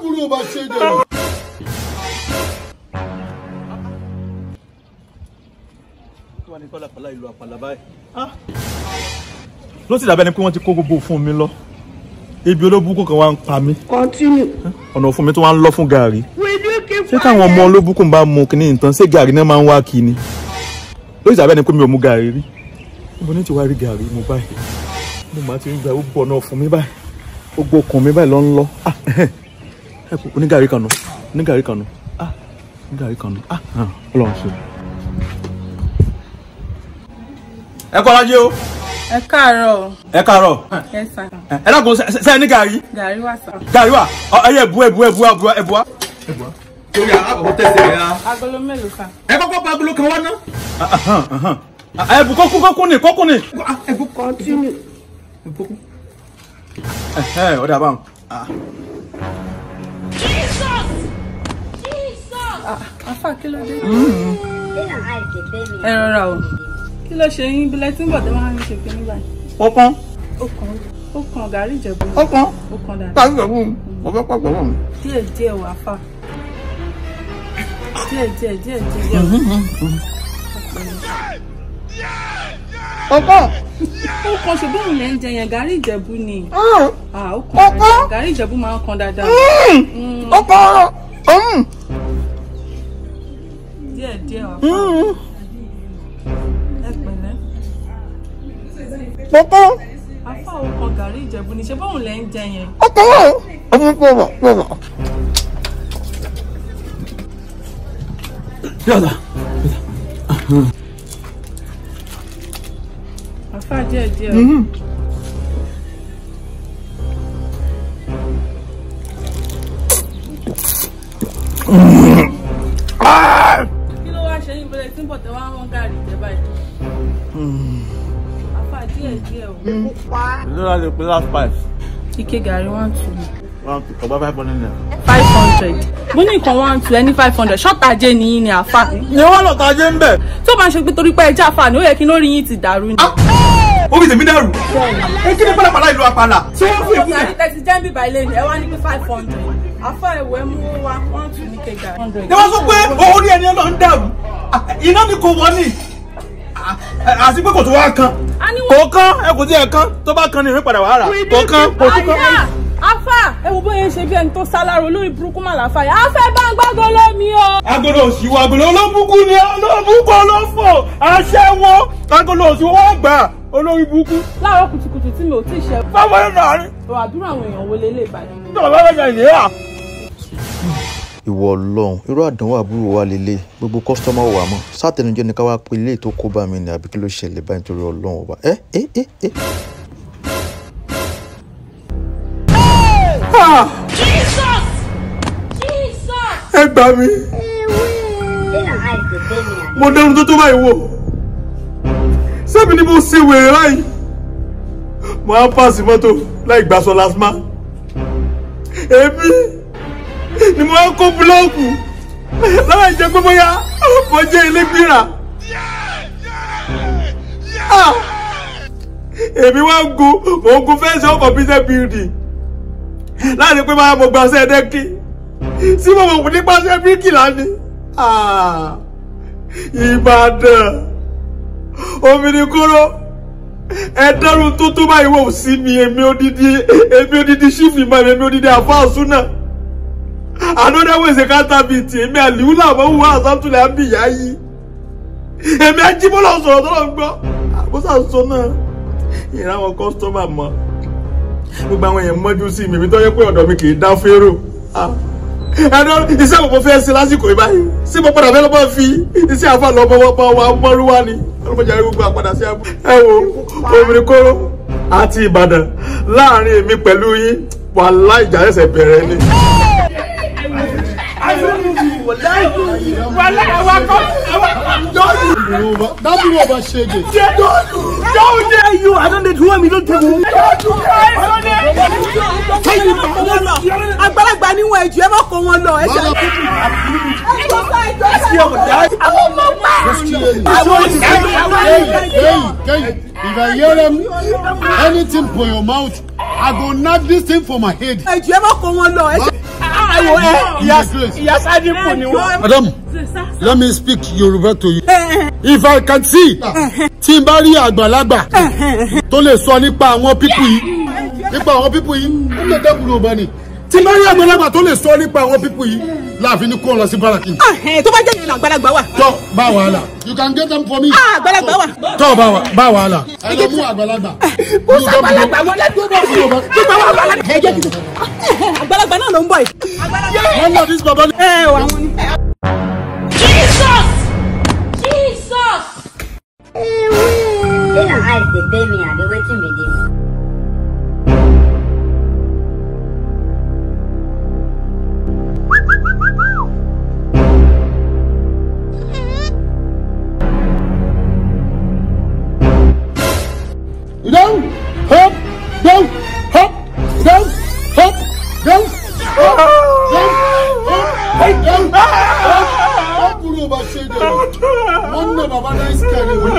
búrò bá ṣe jẹ. wà ní pàlàpàlà ìlú àpàlà báyìí. ló sì dàbẹ́ ni pé wọ́n ti kó gbogbo fún mi lọ ebi olóbùkún kan wá ń pa mí Continue. ọ̀nà fún mi tó wá ń lọ fún gàrí ṣé táwọn ọmọ olóbùkún bá mu kínní nǹkan ṣé gàrí náà máa ń wá kí ni ló sì dàbẹ́ ni pé mi ò mu gàrí rí mo ní ti wá rí gàrí mu báyìí mo máa ti ń gba gbogbo ọ̀nà fún mi báyìí gbogbo ọkàn mi báyìí lọ ń lọ Ah, onígàrí kan nù onígàrí kan nù Ah, onígàrí kan nù Ah, ah, Ọlọ́run ṣe. ẹ kọ́ lajẹ́ o ẹ káàárọ̀ o. ẹ káàárọ̀ ẹ sàn. ẹ dàgbọ́n sẹ́yìn ní gàrí gàrí wà sàn. gàrí wa Ọ, ẹ yẹ bu ẹbu ẹbu ẹbu ẹbu wa. torí àkọ́kọ́ tẹ̀sí rẹ̀ ya. agolo mélòó sàn. ẹ kọ́kọ́ pa agolo kan wá ná. ẹbu kọ́kún kọ́kún ni kọ́kún ni. ẹbu continue? Ẹ ọ dà báwọn. afa kí ló dé. ẹ rọra o. kí ló ṣe yín bílẹ̀ tí ń bọ̀ tó máa ń ṣe kí ní báyìí. ọkàn ó kàn ó kàn gàrí ìjẹ̀bú. ni. ọkàn ó kàn dáadáa. fún mi mo fẹ́ pàṣẹ fún mi. díẹ̀ díẹ̀ wà fà. díẹ̀ díẹ̀ díẹ̀ díẹ̀ ọkàn ó kàn ṣùgbọ́n òun lẹ́ ń jẹ yẹn gàrí ìjẹ̀bú ni. Ah, kàn dáadáa. gàrí ìjẹ̀bú máa ń kàn dáadáa. Mm, ọkàn díẹ̀ díẹ̀ wà fà. ẹ pẹ̀lẹ́. ọkàn afa ó kàn gàrí ìjẹ̀bú ni ṣé bóun lẹ́ ń jẹ yẹn. ọkàn ọkàn pọ̀rọ̀ pọ̀rọ̀. yàrá afa díẹ̀ díẹ̀. kí ló wá ṣe yín bẹ̀rẹ̀ tí ń bọ̀ tẹ́ wá wọ́n gàrí jẹ báyìí. afa díẹ̀ díẹ̀ o. ìlera lè pe last five ike gàrí one two one two ọba five hundred naira. five hundred mo ní nǹkan one two ẹni five hundred nìyí ni àfa. ni wọn lọ ta jẹ ń bẹ. tó máa ṣe pé torí pé ẹjẹ́ àfa ni ó yẹ kí lórí yín ti dàrú ni. Fi tèmi dàrú. ẹ kí ni pàlàpàlà ìlú àpàlà. tí wọ́n fi èkú gàrí tẹ̀sí jẹ́ ń bíbá ilé ni ẹ wá ní pé five hundred. Ẹ̀wọ̀ ẹ mú wá one two ní gàrí. ni wọ́n sọ pé owó ní ẹni ọlọ́run dàrú iná ni kò wọ́n ní àti pé kò tó wá kan. Kò kán ẹ kò tí ẹ kán tó bá kan ní ìwé padà wàá rà. Kò kán kò tún kán. Afa wo bóyá ṣe bí ẹni tó sálárò lórí burúkú mà láfa yà á fẹ́ bá ń gbàgbọ́ lómi o. agolo òsìwò agolo olóbùkú ni olóbùkú olófò aṣẹ́wó agolo òsìwò wọ́n gbà olórí bùkú. láàárọ̀ kùtùkùtù tí mi ò tí ì ṣe báwo ni nàá rí ọ àdúrà àwọn èèyàn wo lélẹ̀ ìbàdàn. ìjọba bá bẹ̀rẹ̀ ìlera. ìwọ ọlọ́run irú àdánwò àbúrò wa lélẹ̀ gbogbo kọ́sítọ́mà wà mọ́ sátẹnujọ́ ni ká wá pé ilé tó kó bá mi ní àbí kí ló ṣẹlẹ̀ báyìí nítorí ọlọ́run ọba ẹ ẹ ẹ ẹ. Gbà mí. Mo dẹrun tó tó báyìí wò. Sẹ́mi ni mo ṣe wèrè báyìí. Mo á pàṣẹ mọ́tò láì gbàsọ lásìmá èmi ni mo á kó búlọ́ọ̀kù láì jẹ́ pé bóyá mo jẹ́ ilé gbéra. Ah! èmi wá ń gun mò ń gun fẹ́ǹsì ọkọ̀ bíṣẹ́ bíldì láti pé báyà mo gbàṣẹ́ dẹ́kì sí mo mọ̀ nípasẹ̀ bíríkìlà ni Ah! Ìbàdàn. Omi ni kóró. Ẹ̀ẹ́dẹ́rùn tó tó báyìí wò sí mi èmi odidi èmi odidi ṣífì mọ́ èmi odidi àfáàsù náà. Another way ṣe káńtà bíi tì èmi àlìwú làwọn wù wá àsátúlẹ̀ àbíyá yìí. Èmi ajíbọ́lá sọ̀rọ̀ tó lọ gbọ́. Àbúṣà sọ náà. Ìráwọn kọ́sítọ́mà mọ́. Gbogbo àwọn èèyàn mọ́jú sí mi èmi tó pé ọ̀dọ̀ mi kì í dá férò ẹnu iṣẹ́ mo fẹ́ ṣe lásìkò yìí báyìí sí mo padà fẹ́ lọ́mọ fi iṣẹ́ àfa lọ́mọ wọ́pọ̀ wa mọ́rúwá ni ọlọ́mọdé ayé gbogbo àpadà sí àbú. ẹ wo obìnrin kóró àti Ìbàdàn láàárín èmi pẹ̀lú yín wàhálà ìjà ẹsẹ̀ bẹ̀rẹ̀ ni. dábúrò bá ṣe jẹ. Don't dare you! I don't do me, don't take me. àgbàlagbà níwọ̀n ẹ̀jẹ̀ ẹ má kó wọn lọ kẹ́yìn If I hear them anything for your mouth, I go knock this thing for my head. ẹjọ ẹ má kó wọn lọ ìyá sádìpù ni wọn. Madam, let me speak Yoruba to you. If I can see, tí n bá rí àgbàlagbà tó lè sọ nípa àwọn pípù yìí, nípa àwọn pípù yìí, ó lè dẹ́kun Yorùbá ni. Tí n bá rí àgbàlagbà tó lè sọ nípa àwọn pípù yìí, láàfin ní kó lọ sí Báràkì. Ahẹ́n, tó bá jẹ́ ìrìn àgbàlagbà wà. Tọ́ bá wàhálà. You can get them for me. Ah, àgbàlagbà wà. Tọ́ bá wà- bá wàhálà. Ẹ lọ mú àgbàlagbà. Ó sàgbàlagbà wọlé dúró. Gbígbà wà àgbàlagbà. Kí àgbàlagbà náà ló ń bọ̀ yìí. Wọ́n lọ dis baba. Ẹ wà wọn ni. hay que teme a lo que me dice. Down, hop, down, hop, down, hop, down, hop, down, hop, down, hop, hop, vuruyor bak şey diyor. Anne baba ne iskari vuruyor.